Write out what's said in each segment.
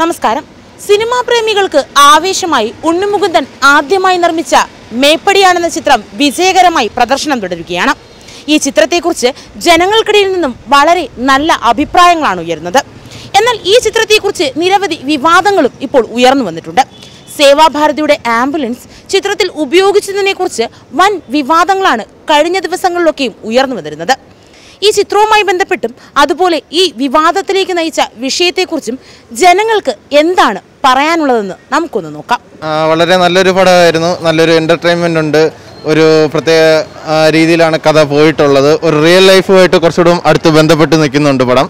നമസ്കാരം. സിനിമാ പ്രേമികൾക്ക് ആവേശമായി ഉണ്ണിമുകുന്ദൻ ആദ്യമായി നിർമ്മിച്ച മേപ്പടിയാണെന്ന ചിത്രം വിജയകരമായി പ്രദർശനം തുടരുകയാണ്. ഈ ചിത്രത്തെക്കുറിച്ച് ജനങ്ങൾക്കിടയിൽ നിന്നും വളരെ നല്ല അഭിപ്രായങ്ങളാണ് ഉയരുന്നത്. എന്നാൽ ഈ ചിത്രത്തെക്കുറിച്ച് നിരവധി വിവാദങ്ങളും ഇപ്പോൾ ഉയർന്നു വന്നിട്ടുണ്ട്. സേവാഭാരതിയുടെ ആംബുലൻസ് ചിത്രത്തിൽ ഉപയോഗിച്ചതിനെക്കുറിച്ച് വൻ വിവാദങ്ങളാണ് കഴിഞ്ഞ ദിവസങ്ങളിലൊക്കെയും ഉയർന്നു വന്നിരുന്നത്. ഈ ചിത്രവുമായി ബന്ധപ്പെട്ടും അതുപോലെ ഈ വിവാദത്തിലേക്ക് നയിച്ച വിഷയത്തെക്കുറിച്ചും ജനങ്ങൾക്ക് എന്താണ് പറയാനുള്ളതെന്ന് നമുക്കൊന്ന് നോക്കാം. വളരെ നല്ലൊരു പടമായിരുന്നു. നല്ലൊരു എന്റർടൈൻമെന്റ് ഉണ്ട്. ഒരു പ്രത്യേക രീതിയിലാണ് കഥ പോയിട്ടുള്ളത്. ഒരു റിയൽ ലൈഫുമായിട്ട് കുറച്ചുകൂടി അടുത്ത് ബന്ധപ്പെട്ട് നിൽക്കുന്നുണ്ട് പടം.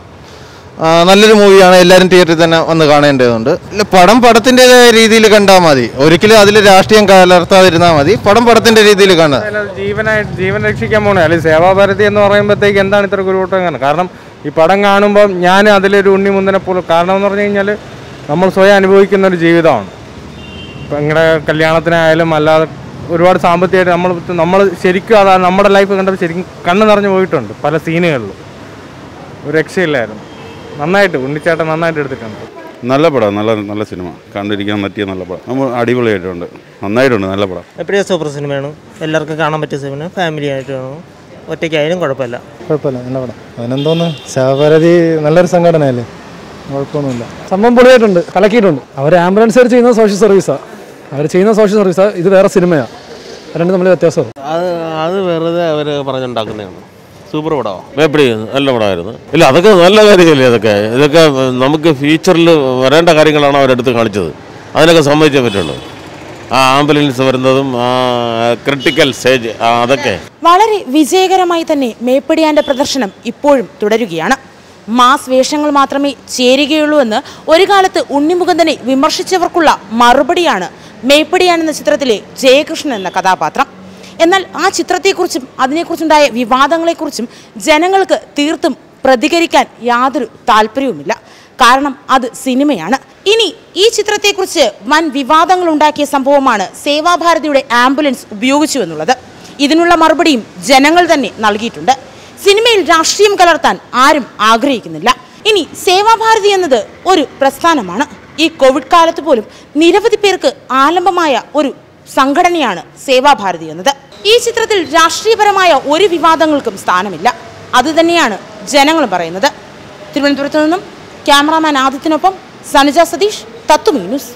നല്ലൊരു മൂവിയാണ്. എല്ലാവരും തിയേറ്ററിൽ തന്നെ വന്ന് കാണേണ്ടതുണ്ട്. പടം പടത്തിന്റെതായ രീതിയിൽ കണ്ടാൽ മതി. ഒരിക്കലും അതിൽ രാഷ്ട്രീയം കലർത്താതിരുന്നാൽ മതി. പടം പടത്തിന്റെ രീതിയിൽ കാണാം. ജീവനായിട്ട് ജീവൻ രക്ഷിക്കാൻ പോകണേ അല്ലെങ്കിൽ സേവാഭാരതി എന്ന് പറയുമ്പോഴത്തേക്ക് എന്താണ് ഇത്ര കുരുവട്ടം കാരണം ഈ പടം കാണുമ്പോൾ ഞാൻ അതിലൊരു ഉണ്ണി മുന്തനെ പോലും കാരണം എന്ന് പറഞ്ഞു കഴിഞ്ഞാൽ നമ്മൾ സ്വയം അനുഭവിക്കുന്ന ഒരു ജീവിതമാണ്. നിങ്ങളുടെ കല്യാണത്തിനായാലും അല്ലാതെ ഒരുപാട് സാമ്പത്തികമായിട്ട് നമ്മൾ നമ്മൾ ശരിക്കും അതാണ് നമ്മുടെ ലൈഫ് കണ്ടപ്പോൾ ശരിക്കും കണ്ണ് നിറഞ്ഞു പോയിട്ടുണ്ട് പല സീനുകളിലും ഒരു രക്ഷയില്ലായിരുന്നു. നന്നായിട്ട് ഉണ്ണിച്ചേട്ടൻ നന്നായിട്ട് എടുത്തിട്ടുണ്ട്. നല്ല പടം നല്ല നല്ല സിനിമ. കണ്ടിരിക്കാൻ പറ്റിയ നല്ല പടം. നമ്മൾ അടിപൊളിയായിട്ടുണ്ട്. നന്നായിട്ടുണ്ട് നല്ല പടം. എപ്പോഴും സൂപ്പർ സിനിമയാണ്. എല്ലാവർക്കും കാണാൻ പറ്റിയ സിനിമ ഫാമിലി ആയിട്ട് കാണും ഒറ്റയ്ക്കായാലും കുഴപ്പമില്ല. കുഴപ്പമില്ല നല്ല പടം. അതിനെന്തോന്ന് ശവഭാരതി നല്ലൊരു സംഘടനയല്ലേ? കുഴപ്പമൊന്നുമില്ല. സംഭവം പൊളിയായിട്ടുണ്ട് കലക്കിയിട്ടുണ്ട്. അവർ ആംബുലൻസ് ചെയ്യുന്ന സോഷ്യൽ സർവീസാണ് അവർ ചെയ്യുന്ന സോഷ്യൽ സർവീസാണ് ഇത് വേറെ സിനിമയാണ് രണ്ട് തമ്മിൽ വ്യത്യാസമാണ് അത് അത് വെറുതെ അവർ പറഞ്ഞുണ്ടാക്കുന്നതാണ്. സൂപ്പർ പടമാണ് എപ്പടി? നല്ല പടമായിരുന്നു ഇല്ല അതൊക്കെ നല്ല കാര്യമല്ലേ അതൊക്കെ ഇതൊക്കെ നമുക്ക് ഫ്യൂച്ചറിൽ വരേണ്ട കാര്യങ്ങളാണ് അവരെടുത്ത് കാണിച്ചത്. അതിനൊക്കെ സമ്മതിച്ചേ പറ്റുള്ളൂ. ആ ആംബുലൻസ് വരുന്നതും ആ ക്രിട്ടിക്കൽ സ്റ്റേജ് അതൊക്കെ. വളരെ വിജയകരമായി തന്നെ മേപ്പടിയാന്റെ പ്രദർശനം ഇപ്പോഴും തുടരുകയാണ്. മാസ് വേഷങ്ങൾ മാത്രമേ ചേരുകയുള്ളൂ എന്ന് ഒരു കാലത്ത് ഉണ്ണിമുകുന്ദനെ വിമർശിച്ചവർക്കുള്ള മറുപടിയാണ് മേപ്പടിയാൻ എന്ന ചിത്രത്തിലെ ജയകൃഷ്ണൻ എന്ന കഥാപാത്രം. എന്നാൽ ആ ചിത്രത്തെക്കുറിച്ചും അതിനെക്കുറിച്ചുണ്ടായ വിവാദങ്ങളെക്കുറിച്ചും ജനങ്ങൾക്ക് തീർത്തും പ്രതികരിക്കാൻ യാതൊരു താല്പര്യവുമില്ല. കാരണം അത് സിനിമയാണ്. ഇനി ഈ ചിത്രത്തെക്കുറിച്ച് വൻ വിവാദങ്ങൾ ഉണ്ടാക്കിയ സംഭവമാണ് സേവാഭാരതിയുടെ ആംബുലൻസ് ഉപയോഗിച്ചു എന്നുള്ളത് ഇതിനുള്ള മറുപടിയും ജനങ്ങൾ തന്നെ നൽകിയിട്ടുണ്ട്. സിനിമയിൽ രാഷ്ട്രീയം കലർത്താൻ ആരും ആഗ്രഹിക്കുന്നില്ല. ഇനി സേവാഭാരതി എന്നത് ഒരു പ്രസ്ഥാനമാണ്. ഈ കോവിഡ് കാലത്ത് പോലും നിരവധി പേർക്ക് ആലംബമായ ഒരു സംഘടനയാണ് സേവാഭാരതി എന്നത്. ഈ ചിത്രത്തിൽ രാഷ്ട്രീയപരമായ ഒരു വിവാദങ്ങൾക്കും സ്ഥാനമില്ല. അതുതന്നെയാണ് ജനങ്ങൾ പറയുന്നത്. തിരുവനന്തപുരത്ത് നിന്നും ക്യാമറാമാൻ ആദിത്യനൊപ്പം സനുജ സതീഷ് ന്യൂസ്.